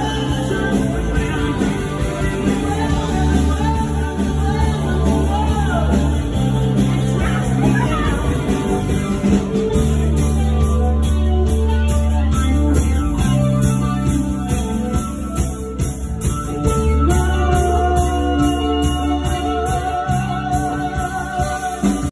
Oh,